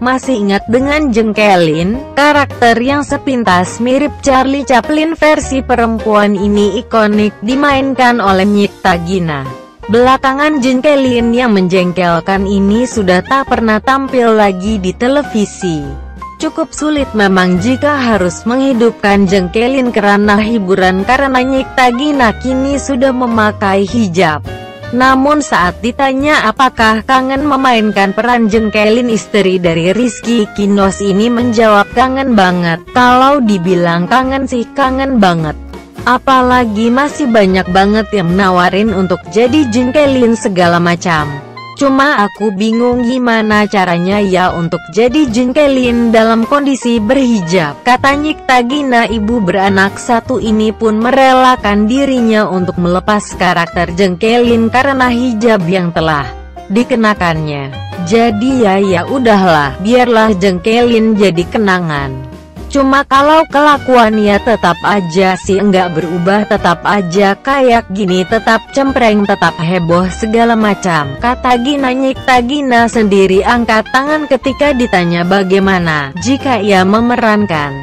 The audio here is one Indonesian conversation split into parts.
Masih ingat dengan Jengkelin, karakter yang sepintas mirip Charlie Chaplin versi perempuan ini ikonik dimainkan oleh Nyikta Gina. Belakangan Jengkelin yang menjengkelkan ini sudah tak pernah tampil lagi di televisi. Cukup sulit memang jika harus menghidupkan Jengkelin kerana hiburan karena Nyikta Gina kini sudah memakai hijab. Namun saat ditanya apakah kangen memainkan peran Jengkelin istri dari Rizky Kinos ini menjawab kangen banget. Kalau dibilang kangen sih kangen banget. Apalagi masih banyak banget yang nawarin untuk jadi Jengkelin segala macam. Cuma aku bingung gimana caranya ya untuk jadi jengkelin dalam kondisi berhijab. Kata Nyikta Gina ibu beranak satu ini pun merelakan dirinya untuk melepas karakter jengkelin karena hijab yang telah dikenakannya. Jadi ya ya udahlah, biarlah jengkelin jadi kenangan. Cuma kalau kelakuannya tetap aja sih enggak berubah tetap aja kayak gini tetap cempreng tetap heboh segala macam Kata Gina Nyikta Gina sendiri angkat tangan ketika ditanya bagaimana jika ia memerankan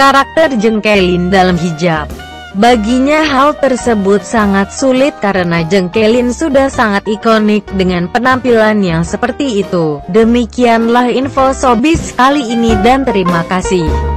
karakter jengkelin dalam hijab Baginya hal tersebut sangat sulit karena Jengkelin sudah sangat ikonik dengan penampilan yang seperti itu. Demikianlah info Sobis kali ini dan terima kasih.